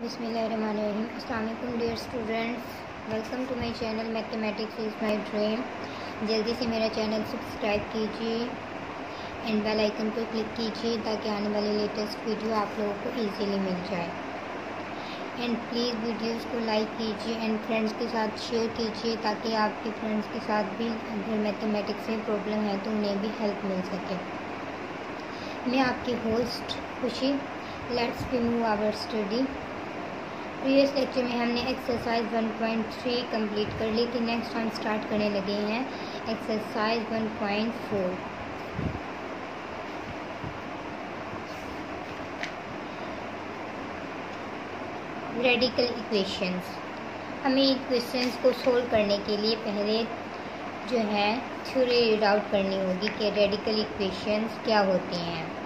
बिसमीम dear students. Welcome to my channel, mathematics is my dream. जल्दी से मेरा चैनल सब्सक्राइब कीजिए एंड बेल आइकन पर क्लिक कीजिए ताकि आने वाली लेटेस्ट वीडियो आप लोगों को इजीली मिल जाए। एंड प्लीज़ वीडियोस को लाइक कीजिए एंड फ्रेंड्स के साथ शेयर कीजिए ताकि आपके फ्रेंड्स के साथ भी अगर मैथमेटिक्स में प्रॉब्लम है तो उन्हें भी हेल्प मिल सके। मैं आपकी host Khushi. Let's remove our study previous lecture में हमने एक्सरसाइज 1.3 कंप्लीट कर ली थी नेक्स्ट हम स्टार्ट करने लगे हैं एक्सरसाइज 1.4 रेडिकल इक्वेशंस हमें इक्वेशंस को सोल्व करने के लिए पहले जो है थ्योरी रीड आउट करनी होगी कि रेडिकल इक्वेशंस क्या होते हैं।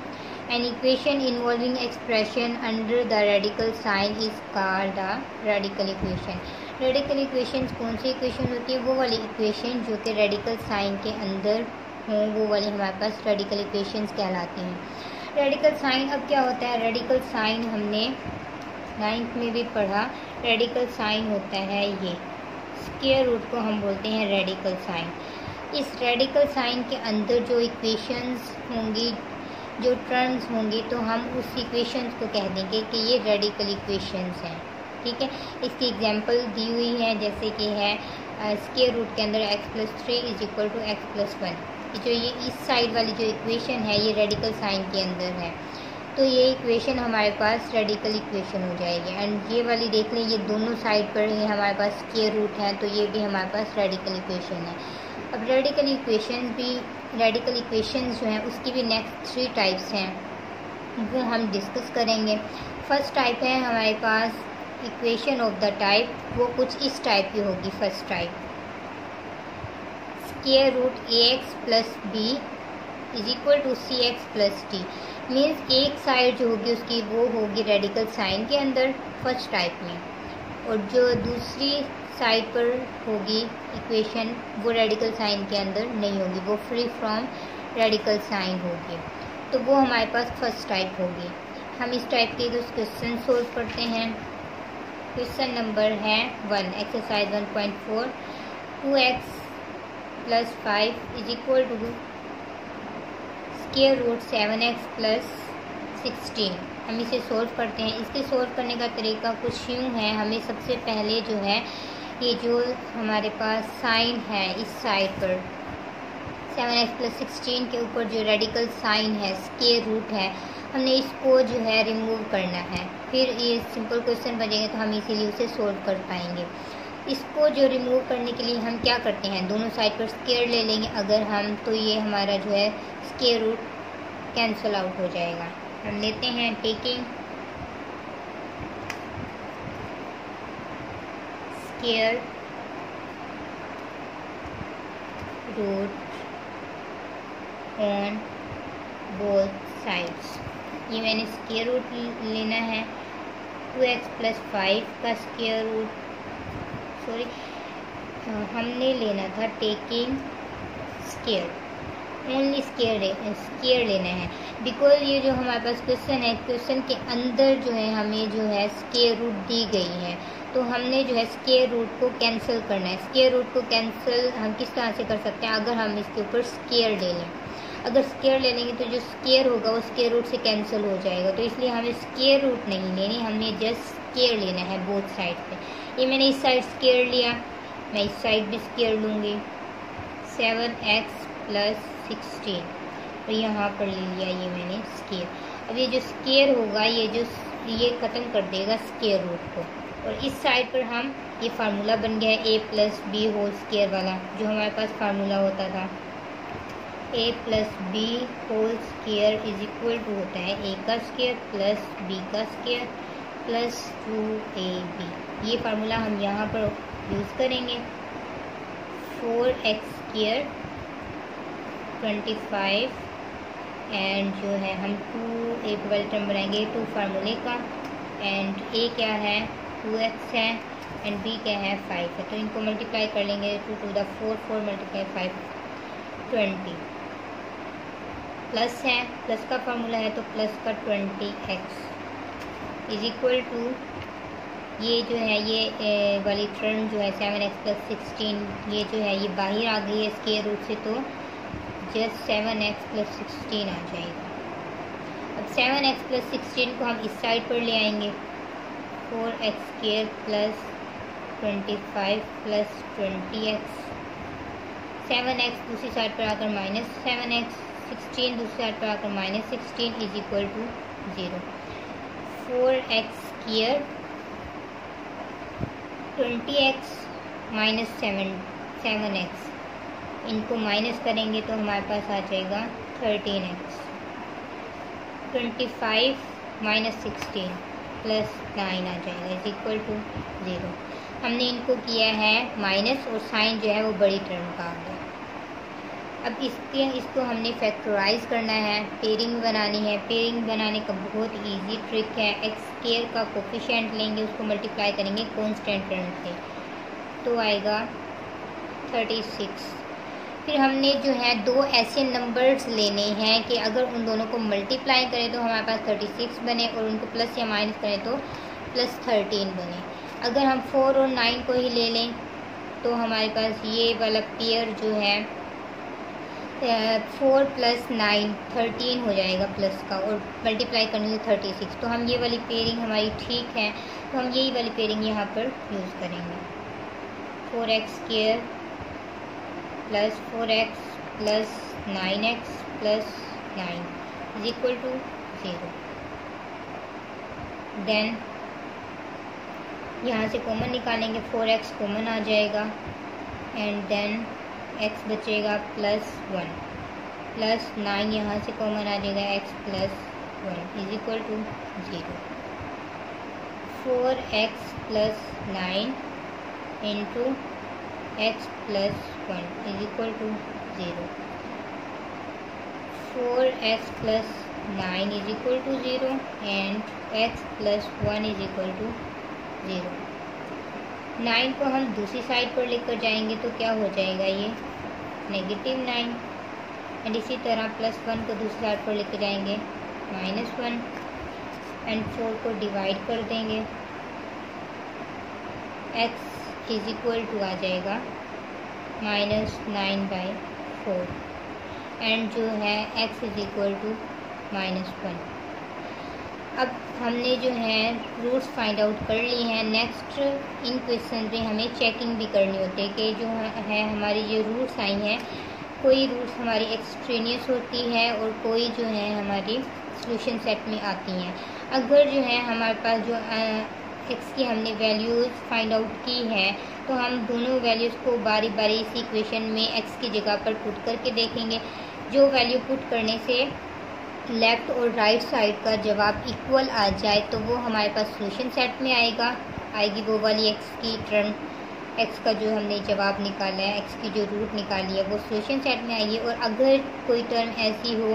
An equation involving expression under the radical sign is called a radical equation. Radical equation कौन सी इक्वेशन होती है? वो वाली इक्वेशन जो कि रेडिकल साइन के अंदर हों, वो वाली हमारे पास रेडिकल इक्वेशन कहलाती हैं। रेडिकल साइन अब क्या होता है? रेडिकल साइन हमने नाइन्थ में भी पढ़ा। रेडिकल साइन होता है ये। स्केयर रूट को हम बोलते हैं रेडिकल साइन इस रेडिकल साइन के अंदर जो इक्वेशंस होंगी जो टर्म्स होंगी तो हम उस इक्वेशंस को कह देंगे कि ये रेडिकल इक्वेशंस हैं, ठीक है? इसकी एग्जांपल दी हुई है, जैसे कि है स्केयर रूट के अंदर x plus three is equal to x plus one जो ये इस साइड वाली जो इक्वेशन है, ये रेडिकल साइन के अंदर है। तो ये इक्वेशन हमारे पास रेडिकल इक्वेशन हो जाएगी। एंड ये वाली देख लें, ये दोनों साइड पर ही हमारे पास स्केयर रूट है तो ये भी हमारे पास रेडिकल इक्वेशन है। अब रेडिकल इक्वेशन भी रेडिकल इक्वेशन जो हैं, उसकी भी नेक्स्ट थ्री टाइप्स हैं। वो हम डिस्कस करेंगे। फ़र्स्ट टाइप है हमारे पास इक्वेशन ऑफ़ द टाइप वो कुछ इस टाइप की होगी first type square root a x plus b is equal to c x plus t means एक साइड जो होगी उसकी, वो होगी रेडिकल साइन के अंदर फ़र्स्ट टाइप में। और जो दूसरी साइड पर होगी इक्वेशन वो रेडिकल साइन के अंदर नहीं होगी, वो फ्री फ्रॉम रेडिकल साइन होगी। तो वो हमारे पास फ़र्स्ट टाइप होगी। हम इस टाइप के कुछ क्वेश्चन सोल्व करते हैं क्वेश्चन नंबर है one exercise one point four two x plus five is equal to square root seven x plus sixteen हम इसे सोल्व करते हैं। इसके सोल्व करने का तरीका कुछ यूँ है। हमें सबसे पहले जो है ये जो हमारे पास साइन है इस साइड पर सेवन एक्स प्लस सिक्सटीन के ऊपर जो रेडिकल साइन है स्केयर रूट है, हमने इसको जो है रिमूव करना है। फिर ये सिंपल क्वेश्चन बनेंगे तो हम इसीलिए उसे सोल्व कर पाएँगे। इसको जो रिमूव करने के लिए हम क्या करते हैं? दोनों साइड पर स्केयर ले लेंगे। अगर हम तो ये हमारा जो है स्केयर रूट कैंसिल आउट हो जाएगा। हम लेते हैं taking square root on both sides. ये मैंने स्केयर रूट लेना है. टू एक्स प्लस फाइव का स्केयर रूट सॉरी हमने लेना था taking square only square square लेना है. बिकॉज़ ये जो हमारे पास क्वेश्चन है क्वेश्चन के अंदर जो है, हमें जो है स्केयर रूट दी गई है. तो हमने जो है स्केयर रूट को कैंसिल करना है। स्केयर रूट को कैंसिल हम किस तरह से कर सकते हैं? अगर हम इसके ऊपर स्केयर ले लें। अगर स्केयर ले लेंगे तो जो स्केयर होगा वो स्केयर रूट से कैंसिल हो जाएगा। तो इसलिए हमें स्केयर रूट नहीं लेनी, हमने जस्ट स्केयर लेना है बोथ साइड पे। ये मैंने इस साइड स्केयर लिया। मैं इस साइड भी स्केयर लूँगी। सेवन एक्स प्लस सिक्सटीन तो यहाँ पर ले लिया ये मैंने स्केयर अब ये जो स्केयर होगा, ये जो, ये ख़त्म कर देगा स्केयर रूट को। और इस साइड पर हम ये फार्मूला बन गया है a plus b whole square वाला, जो हमारे पास फार्मूला होता था। A plus b whole square is equal to होता है ए का स्केयर प्लस बी का square plus two a b ये फार्मूला हम यहाँ पर यूज़ करेंगे। Four x square twenty five and जो है हम टू ए वाले टर्म बनाएँगे टू फार्मूले का। एंड ए क्या है? टू एक्स है एंड बी क्या है फाइव है। तो इनको मल्टीप्लाई कर लेंगे two two the four four multiply five twenty plus है प्लस का फार्मूला है तो प्लस का twenty x is equal to ये जो है, ये वाली टर्म जो है सेवन एक्स प्लस सिक्सटीन ये जो है, ये बाहर आ गई है इसके रूट से तो just seven x plus sixteen आ जाएगा। अब सेवन एक्स प्लस सिक्सटीन को हम इस साइड पर ले आएँगे। Four x square plus twenty five plus twenty x. Seven x दूसरी साइड पर आकर माइनस सेवन एक्स। सिक्सटीन दूसरी साइड पर आकर minus sixteen is equal to zero. Four x square twenty x minus seven seven x. इनको minus करेंगे तो हमारे पास आ जाएगा thirteen x. Twenty five minus sixteen. Plus nine आ जाएगा इज़ इक्वल टू ज़ीरो हमने इनको किया है माइनस और साइन जो है वो बड़ी टर्म का आ गया। अब इसके, इसको हमने फैक्टराइज करना है पेयरिंग बनानी है। पेयरिंग बनाने का बहुत इजी ट्रिक है। एक्स केयर का कोफिशेंट लेंगे, उसको मल्टीप्लाई करेंगे कॉन्स्टेंट टर्म से। तो आएगा थर्टी सिक्स फिर हमने जो है दो ऐसे नंबर्स लेने हैं कि अगर उन दोनों को मल्टीप्लाई करें तो हमारे पास थर्टी सिक्स बने और उनको प्लस या माइनस करें तो प्लस थर्टीन बने। अगर हम फोर और नाइन को ही ले लें तो हमारे पास ये वाला पेयर जो है फोर प्लस नाइन थर्टीन हो जाएगा प्लस का और मल्टीप्लाई करने से थर्टी सिक्स तो हम ये वाली पेयरिंग हमारी ठीक है तो हम यही वाली पेयरिंग यहाँ पर यूज़ करेंगे। Four x square plus four x plus nine x plus nine is equal to zero then यहाँ से कॉमन निकालेंगे फोर एक्स कॉमन आ जाएगा एंड देन एक्स बचेगा प्लस वन प्लस नाइन यहाँ से कॉमन आ जाएगा x plus one is equal to zero four x plus nine into x plus one is equal to zero four x plus nine is equal to zero and x plus one is equal to zero nine को हम दूसरी side पर लेकर जाएँगे तो क्या हो जाएगा ये? नेगेटिव नाइन एंड इसी तरह प्लस वन को दूसरी साइड पर लेकर जाएँगे माइनस वन एंड फोर को डिवाइड कर देंगे. एक्स इज़ इक्वल टू आ जाएगा minus nine by four and जो है x is equal to minus one अब हमने जो है रूट्स फाइंड आउट कर ली हैं. नेक्स्ट इन क्वेश्चन में हमें चेकिंग भी करनी होती है कि जो है हमारी जो रूट्स आई हैं, कोई रूट्स हमारी एक्सट्रेनियस होती है और कोई जो है हमारी सोल्यूशन सेट में आती हैं. अगर जो है हमारे पास जो एक्स की हमने वैल्यूज़ फाइंड आउट की है तो हम दोनों वैल्यूज़ को बारी बारी इस इक्वेशन में एक्स की जगह पर पुट करके देखेंगे। जो वैल्यू पुट करने से लेफ़्ट और राइट साइड का जवाब इक्वल आ जाए तो वो हमारे पास सोल्यूशन सेट में आएगा। आएगी वो वाली एक्स की टर्म एक्स का जो हमने जवाब निकाला है एक्स की जो रूट निकाली है, वो सोल्यूशन सेट में आएगी। और अगर कोई टर्म ऐसी हो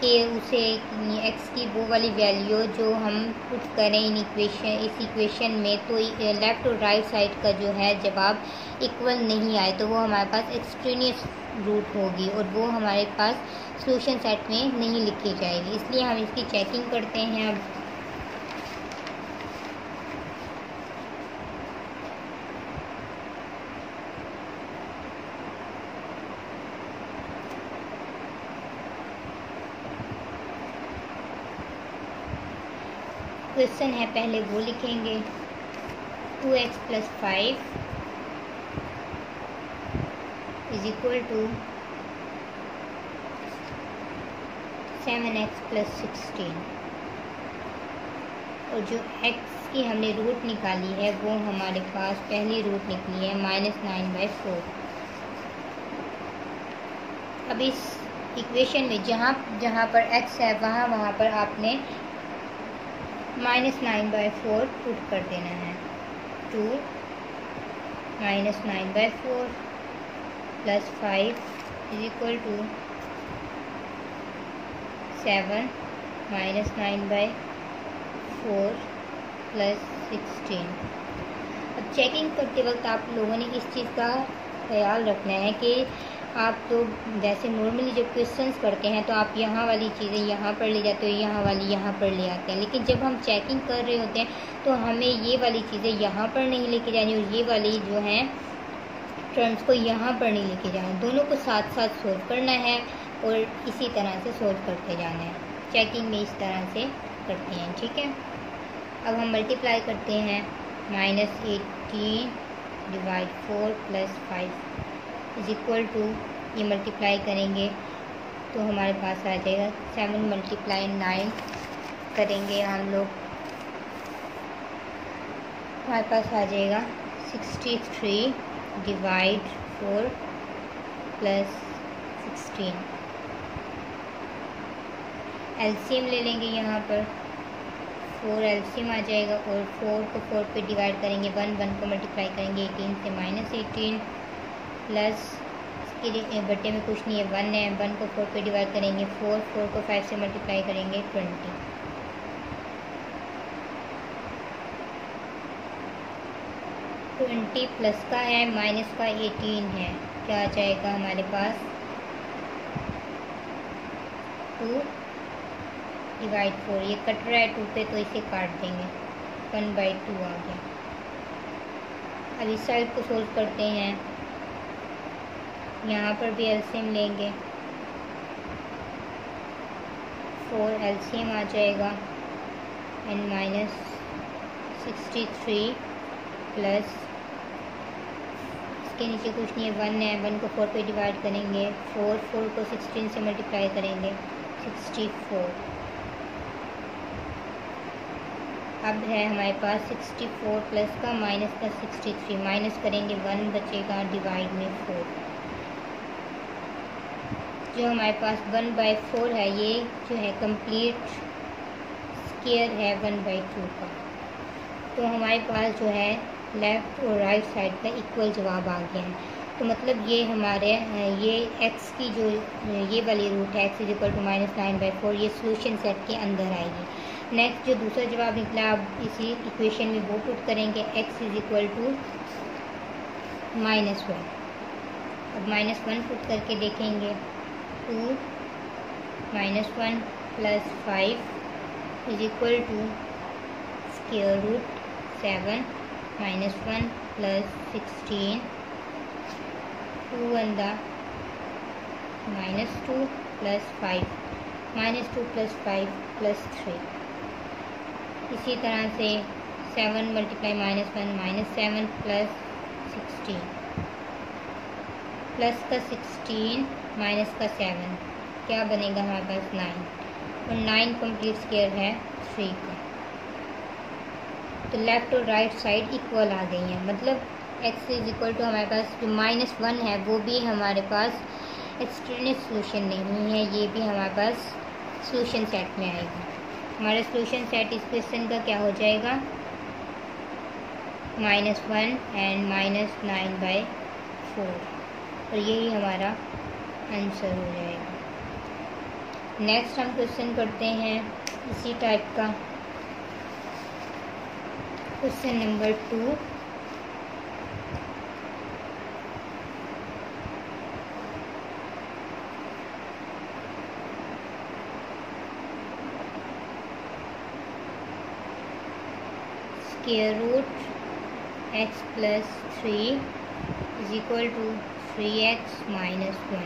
कि उसे एक्स की वो वाली वैल्यू जो हम पुट करें इन इक्वेशन इस इक्वेशन में तो लेफ़्ट और राइट साइड का जो है जवाब इक्वल नहीं आए तो वो हमारे पास एक्सट्रीनियस रूट होगी और वो हमारे पास सोल्यूशन सेट में नहीं लिखी जाएगी। इसलिए हम इसकी चेकिंग करते हैं। अब क्वेश्चन है, पहले वो लिखेंगे। Two x plus five is equal to seven x plus sixteen और जो एक्स की हमने रूट निकाली है, वो हमारे पास पहली रूट निकली है माइनस नाइन बाई फोर अब इस इक्वेशन में जहाँ जहाँ पर एक्स है, वहाँ वहाँ पर आपने minus nine by four put कर देना है। Two, minus nine by four, plus five is equal to seven, minus nine by four, plus sixteen. अब चेकिंग करते वक्त आप लोगों ने इस चीज़ का ख्याल रखना है कि आप तो वैसे नॉर्मली जब क्वेश्चंस करते हैं तो आप यहाँ वाली चीज़ें यहाँ पर ले जाते हो, यहाँ वाली यहाँ पर ले आते हैं। लेकिन जब हम चेकिंग कर रहे होते हैं तो हमें ये वाली चीज़ें यहाँ पर नहीं लेके जानी और ये वाली जो हैं टर्म्स को यहाँ पर नहीं लेके जाना। दोनों को साथ साथ सोल्व करना है और इसी तरह से सोल्व करते जाना है। चेकिंग में इस तरह से करते हैं, ठीक है? अब हम मल्टीप्लाई करते हैं। Minus eighteen divide four plus five is equal to ये मल्टीप्लाई करेंगे तो हमारे पास आ जाएगा सेवन मल्टीप्लाई नाइन करेंगे हम लोग। हमारे पास आ जाएगा sixty three divide four plus sixteen LCM ले लेंगे यहाँ पर। फोर एलसीएम आ जाएगा और फोर को फोर पे डिवाइड करेंगे वन वन को मल्टीप्लाई करेंगे एटीन से माइनस एटीन प्लस इसके बटे में कुछ नहीं है। वन है, वन को फोर पे डिवाइड करेंगे। फोर फोर को फाइव से मल्टीप्लाई करेंगे ट्वेंटी ट्वेंटी प्लस का है माइनस का एटीन है। क्या आ जाएगा हमारे पास? टू डिवाइड फोर ये कट रहा है टू पे तो इसे काट देंगे। वन बाई टू आ गया। अब इस साइड को सोल्व करते हैं। यहाँ पर भी एलसीएम लेंगे। फोर एलसीएम आ जाएगा। And minus sixty three plus इसके नीचे कुछ नहीं है वन है। वन को फोर पे डिवाइड करेंगे। फोर फोर को सिक्सटीन से मल्टीप्लाई करेंगे। सिक्सटी फोर अब है हमारे पास सिक्सटी फोर प्लस का माइनस का सिक्सटी थ्री माइनस करेंगे वन बचेगा डिवाइड में फोर जो हमारे पास वन बाई फोर है, ये जो है कंप्लीट स्केयर है वन बाई टू का। तो हमारे पास जो है लेफ़्ट और राइट साइड का इक्वल जवाब आ गया है। तो मतलब ये हमारे, ये एक्स की जो, ये वाली रूट है x is equal to minus nine by four ये सोल्यूशन सेट के अंदर आएगी। नेक्स्ट जो दूसरा जवाब निकला, आप इसी इक्वेशन में वो पुट करेंगे x is equal to minus one अब माइनस वन पुट करके देखेंगे। Two minus one plus five is equal to square root seven minus one plus sixteen two one the minus two plus five minus two plus five plus three इसी तरह से seven multiply minus one minus seven plus sixteen plus का sixteen minus का seven क्या बनेगा हमारे पास nine और नाइन कंप्लीट स्केयर है थ्री का. तो लेफ़्ट और राइट साइड इक्वल आ गई हैं. मतलब एक्स इज़ इक्वल टू हमारे पास जो माइनस वन है, वो भी हमारे पास एक्सट्रेनियस सोल्यूशन नहीं है. ये भी हमारे पास सोल्यूशन सेट में आएगा. हमारा सोल्यूशन सेट इस क्वेश्चन का क्या हो जाएगा? Minus one and minus nine by four और यही हमारा आंसर हो जाएगा। नेक्स्ट हम क्वेश्चन करते हैं इसी टाइप का। Question number two square root x plus three is equal to three x minus one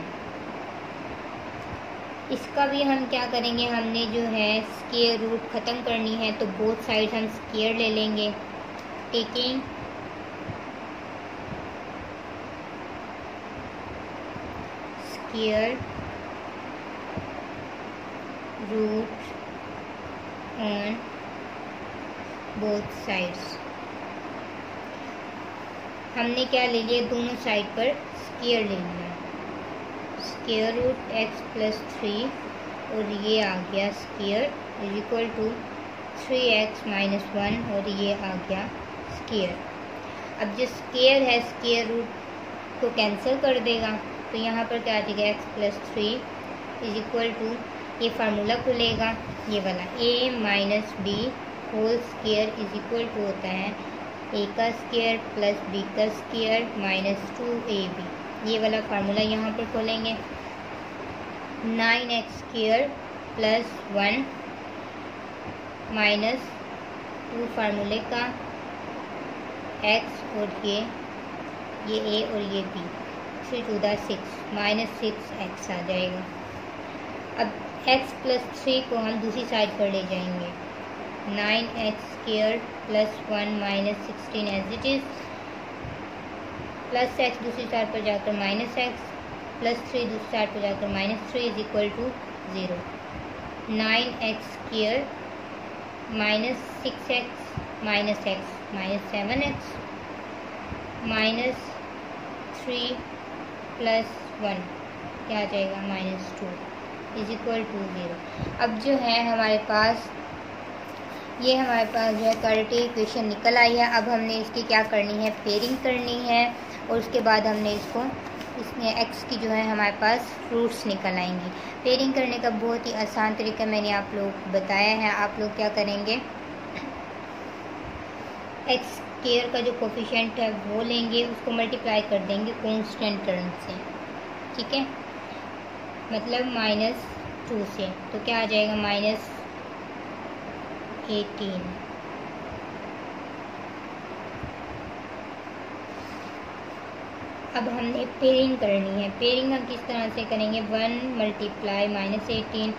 इसका भी हम क्या करेंगे? हमने जो है स्केयर रूट ख़त्म करनी है तो बोथ साइड हम स्केयर ले लेंगे। Taking square root on both sides हमने क्या ले लिया दोनों साइड पर स्केयर ले लिया square root x plus three और ये आ गया square is equal to three x minus one और ये आ गया स्केयर। अब जो स्केयर है, स्केयर रूट को कैंसिल कर देगा तो यहाँ पर क्या आ जाएगा? X plus three is equal to ये फार्मूला खुलेगा। ये वाला a minus b whole square is equal to होता है ए का स्केयर प्लस बी का square minus two a b ये वाला फार्मूला यहाँ पर खोलेंगे। Nine x square plus one minus two फार्मूले का एक्स और ये ये ए और ये b three two the six minus six x आ जाएगा। अब एक्स प्लस थ्री को हम दूसरी साइड पर ले जाएँगे। Nine x square plus one minus sixteen as it is plus x दूसरी साइड पर जाकर माइनस एक्स, प्लस थ्री दूसरी साइड पर जाकर minus three is equal to zero. Nine x square minus six x, minus x minus seven x, minus three plus one, क्या आ जाएगा? Minus two is equal to zero. अब जो है हमारे पास, ये हमारे पास जो है करटी इक्वेशन निकल आई है। अब हमने इसकी क्या करनी है? पेयरिंग करनी है। और उसके बाद हमने इसको, इसमें एक्स की जो है हमारे पास फ्रूट्स निकल आएँगी। पेयरिंग करने का बहुत ही आसान तरीका मैंने आप लोग को बताया है। आप लोग क्या करेंगे? एक्स केयर का जो कोफिशेंट है वो लेंगे, उसको मल्टीप्लाई कर देंगे कॉन्स्टेंट टर्म से। ठीक है? मतलब माइनस टू से। तो क्या आ जाएगा? माइनस एटीन अब हमने पेयरिंग करनी है। पेयरिंग हम किस तरह से करेंगे? One multiply minus eighteen.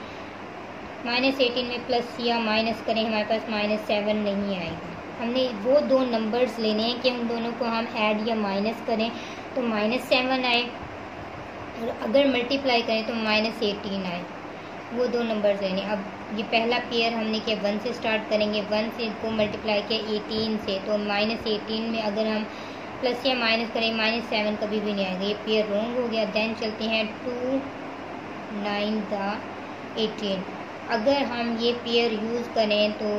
Minus eighteen में प्लस या माइनस करें, हमारे पास माइनस सेवन नहीं आएगा। हमने वो दो नंबर्स लेने हैं कि उन दोनों को हम ऐड या माइनस करें तो माइनस सेवन आए। और अगर मल्टीप्लाई करें तो माइनस एटीन आए। वो दो नंबर्स लेने अब ये पहला पेयर हमने किया वन से स्टार्ट करेंगे। वन से को मल्टीप्लाई किया एटीन से तो माइनस एटीन में अगर हम प्लस या माइनस करें माइनस सेवन कभी भी नहीं आएगा। ये पेयर रॉन्ग हो गया। देन चलते हैं टू नाइन द एटीन अगर हम ये पेयर यूज़ करें तो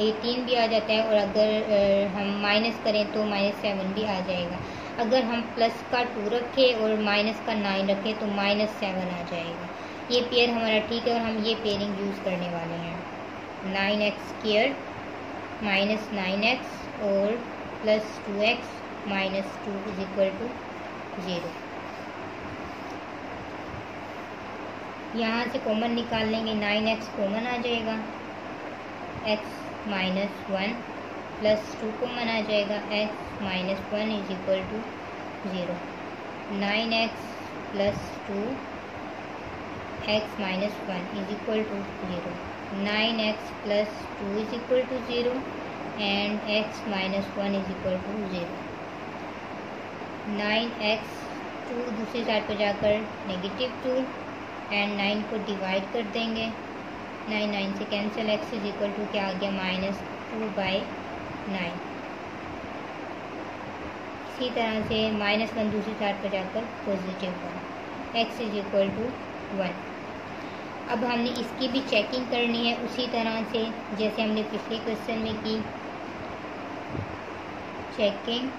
एटीन भी आ जाता है और अगर आ, हम माइनस करें तो माइनस सेवन भी आ जाएगा। अगर हम प्लस का टू रखें और माइनस का नाइन रखें तो माइनस सेवन आ जाएगा। ये पेयर हमारा ठीक है और हम ये पेयरिंग यूज़ करने वाले हैं। Nine x square minus nine x और plus two x minus two is equal to zero यहाँ से कॉमन निकाल लेंगे नाइन एक्स कॉमन आ जाएगा। X minus one plus two common आ जाएगा। X minus one is equal to zero nine x plus two x minus one is equal to zero nine x plus two is equal to zero and x minus one is equal to zero nine x two दूसरी side पर जाकर negative two and nine को divide कर देंगे। Nine nine से cancel x is equal to क्या आ गया? Minus two by nine इसी तरह से माइनस वन दूसरी साइड पर जाकर positive one x is equal to one अब हमने इसकी भी चेकिंग करनी है उसी तरह से जैसे हमने पिछले क्वेश्चन में की। चेकिंग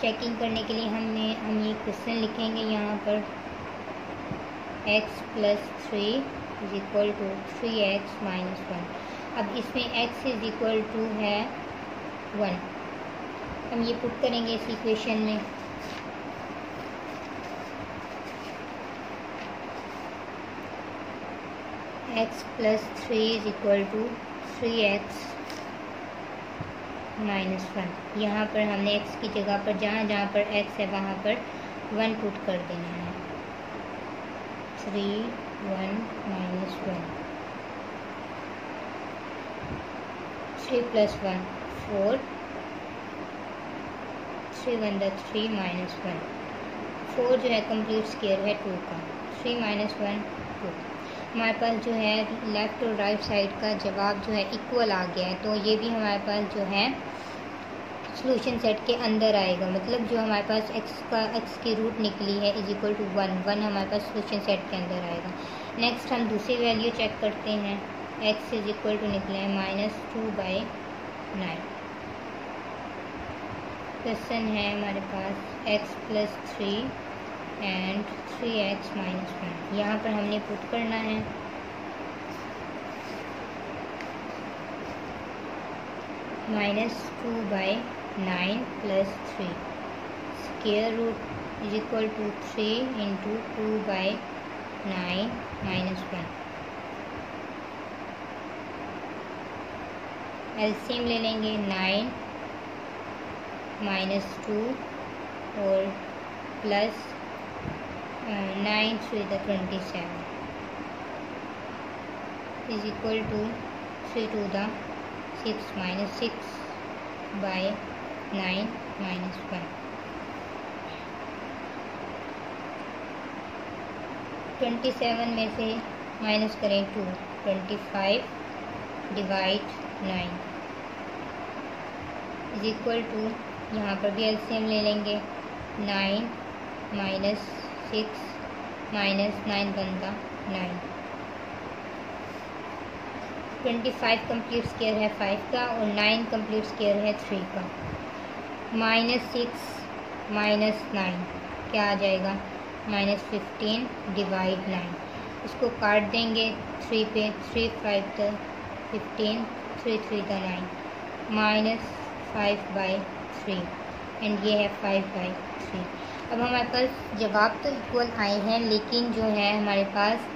चेकिंग करने के लिए हमने, हम ये क्वेश्चन लिखेंगे यहाँ पर. X plus three is equal to three x minus one अब इसमें x इज़ इक्वल टू है वन हम ये पुट करेंगे इस इक्वेशन में. X plus three is equal to three x minus one यहाँ पर हमने एक्स की जगह पर जहाँ जहाँ पर एक्स है, वहाँ पर वन पुट कर देना है। Three one minus one three plus one four three one the three minus one four जो है कंप्लीट स्केयर है टू का। थ्री माइनस वन टू हमारे पास जो है लेफ़्ट और राइट साइड का जवाब जो है इक्वल आ गया है तो ये भी हमारे पास जो है सोल्यूशन सेट के अंदर आएगा। मतलब जो हमारे पास एक्स का एक्स की रूट निकली है is equal to one one हमारे पास सोल्यूशन सेट के अंदर आएगा। नेक्स्ट हम दूसरी वैल्यू चेक करते हैं। एक्स इज़ इक्वल टू निकले हैं minus two by nine question है हमारे पास x plus three and three x minus one यहाँ पर हमने पुट करना है। Minus two by nine plus three square root is equal to three into two by nine minus one LCM ले लेंगे nine minus two और plus nine three the twenty seven is equal to 3 to the 6 minus 6 by 9 minus 1 twenty seven में से minus करें two twenty five divide nine is equal to यहाँ पर भी LCM ले लेंगे nine minus six minus nine बनता nine. Twenty five complete square है फाइव का और नाइन कंप्लीट स्केयर है थ्री का। माइनस सिक्स माइनस नाइन, क्या आ जाएगा? Minus fifteen divide nine. इसको काट देंगे थ्री पे, three five the fifteen, three three the nine. Minus five by three, and ये है फाइव बाई थ्री। अब हमारे पास जवाब तो इक्वल आए हैं, लेकिन जो है हमारे पास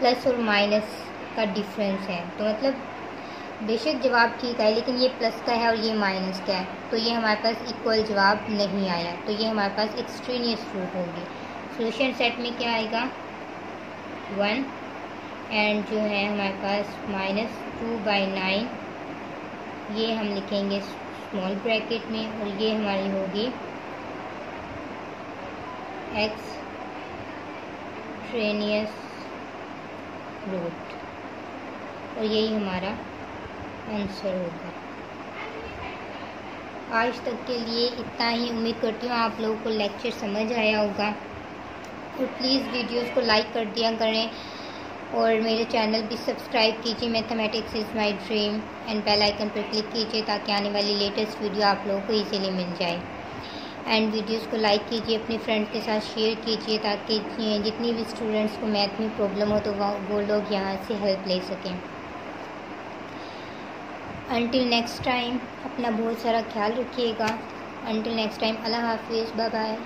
प्लस और माइनस का डिफरेंस है। तो मतलब बेशक जवाब ठीक है लेकिन ये प्लस का है और ये माइनस का है। तो ये हमारे पास इक्वल जवाब नहीं आया। तो ये हमारे पास एक्सट्रीनियस रूट होगी। सोल्यूशन सेट में क्या आएगा? वन एंड जो है हमारे पास माइनस टू बाई नाइन ये हम लिखेंगे स्मॉल ब्रैकेट में, और ये हमारी होगी एक्स ट्रेनियस रूट और यही हमारा आंसर होगा। आज तक के लिए इतना ही। उम्मीद करती हूँ आप लोगों को लेक्चर समझ आया होगा। और प्लीज़ वीडियोस को लाइक कर दिया करें। और मेरे चैनल भी सब्सक्राइब कीजिए। Mathematics is my dream and bell icon पर क्लिक कीजिए ताकि आने वाली लेटेस्ट वीडियो आप लोगों को इजीली मिल जाए। एंड वीडियोस को लाइक कीजिए, अपने फ्रेंड्स के साथ शेयर कीजिए ताकि जितनी भी स्टूडेंट्स को मैथ में प्रॉब्लम हो तो वो लोग यहाँ से हेल्प ले सकें। अनटिल नेक्स्ट टाइम अपना बहुत सारा ख्याल रखिएगा। अनटिल नेक्स्ट टाइम अल्लाह हाफिज़ बाय बाय